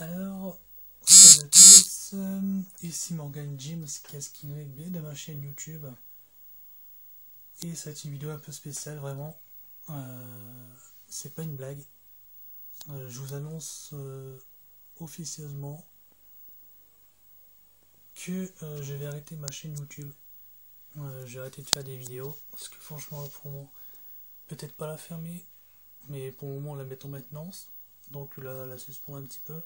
Alors, salut à tous, ici Morgan James Casking B de ma chaîne YouTube. Et ça va être une vidéo un peu spéciale, vraiment. Euh, c'est pas une blague. Euh, je vous annonce euh, officieusement que je vais arrêter ma chaîne YouTube. J'ai arrêté de faire des vidéos parce que franchement, pour moi, peut-être pas la fermer, mais pour le moment, on la mettre en maintenance donc la, la suspendre un petit peu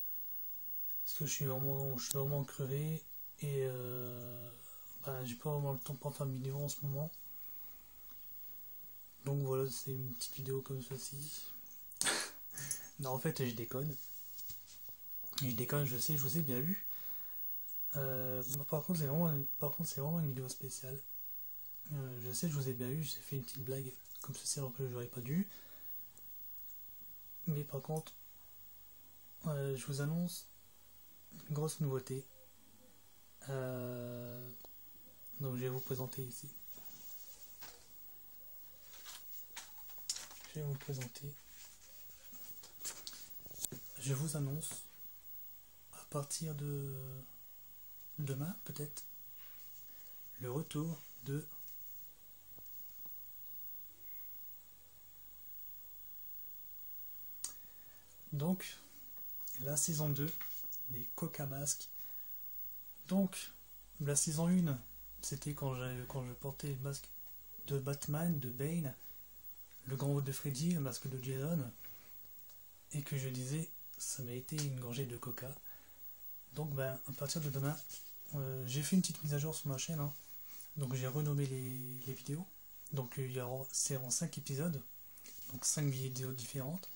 parce que je suis vraiment, je suis vraiment crevé et euh, bah, j'ai pas vraiment le temps pour faire une vidéo en ce moment. Donc voilà, c'est une petite vidéo comme ceci. non, en fait, je déconne. Je déconne, je sais, je vous ai bien vu. Euh, par contre, c'est vraiment, par contre, c'est vraiment une vidéo spéciale. Euh, je sais, je vous ai bien vu, j'ai fait une petite blague comme ceci alors que j'aurais pas dû. Mais par contre, je vous annonce grosse nouveauté. Euh, donc je vais vous présenter ici. Je vais vous présenter. Je vous annonce à partir de demain peut-être le retour de donc la saison 2 des Coca Masques. Donc, la saison 1, c'était quand, quand je portais le masque de Batman, de Bane, le grand de Freddy, le masque de Jason, et que je disais, ça m'a été une gorgée de coca. Donc, ben, à partir de demain, euh, j'ai fait une petite mise à jour sur ma chaîne. Hein. Donc, j'ai renommé les, vidéos. Donc, il y a, c'est en 5 épisodes. Donc, 5 vidéos différentes.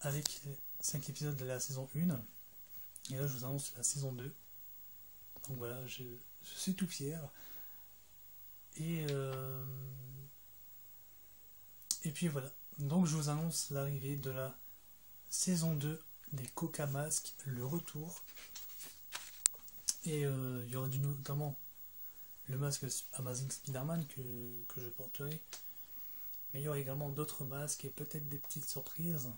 Avec 5 épisodes de la saison 1. Et là, je vous annonce la saison 2. Donc voilà, je, suis tout fier. Et, euh, et puis voilà. Donc je vous annonce l'arrivée de la saison 2 des Coca Masques, le retour. Et euh, il y aura du notamment le masque Amazing Spider-Man que, que je porterai. Mais il y aura également d'autres masques et peut-être des petites surprises.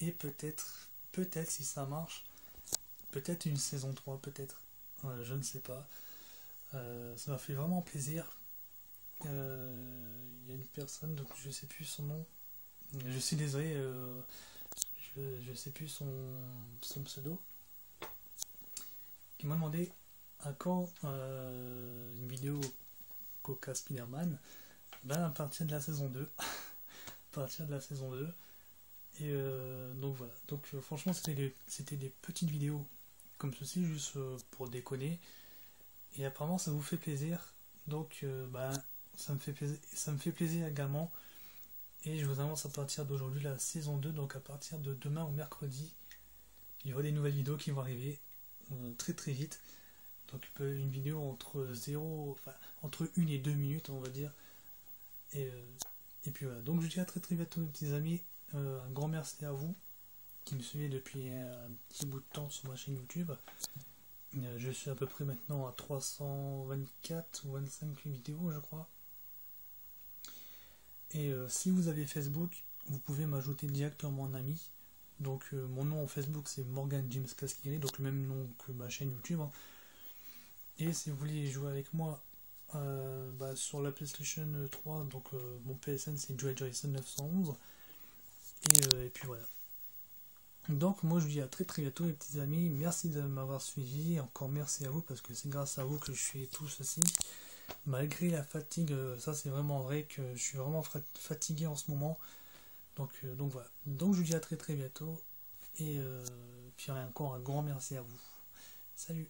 Et peut-être, peut-être si ça marche, Peut-être une saison 3, peut-être. je ne sais pas. Euh, ça m'a fait vraiment plaisir. Euh, il y a une personne, donc je sais plus son nom. Je suis désolé, euh, je, ne sais plus son, son pseudo. Qui m'a demandé à quand une vidéo Coca Spider-Man. Ben à partir de la saison 2. à partir de la saison 2. Et donc voilà. Donc franchement c'était des petites vidéos comme ceci, juste euh, pour déconner. Et apparemment, ça vous fait plaisir. Donc, euh, bah, ça, me fait plaisir, ça me fait plaisir également. Et je vous annonce à partir d'aujourd'hui la saison 2. Donc, à partir de demain au mercredi, il y aura des nouvelles vidéos qui vont arriver euh, très très vite. Donc, une vidéo entre 0, enfin, entre 1 et 2 minutes, on va dire. Et, puis voilà. Donc, je dis à très très bientôt, mes petits amis. un grand merci à vous qui me suivait depuis un petit bout de temps sur ma chaîne YouTube. Euh, je suis à peu près maintenant à 324 ou 25 vidéos, je crois. Et euh, si vous avez Facebook, vous pouvez m'ajouter directement en ami. Donc euh, mon nom en Facebook c'est Morgan James Casquiri, donc le même nom que ma chaîne YouTube. Hein. Et si vous voulez jouer avec moi bah, sur la PlayStation 3, donc mon PSN c'est Joy Jason 911. et puis voilà. Donc moi je vous dis à très très bientôt les petits amis, merci de m'avoir suivi, encore merci à vous parce que c'est grâce à vous que je fais tout ceci. Malgré la fatigue, euh, ça c'est vraiment vrai que je suis vraiment fatigué en ce moment. Donc, euh, donc voilà, donc je vous dis à très très bientôt et euh, puis encore un grand merci à vous. Salut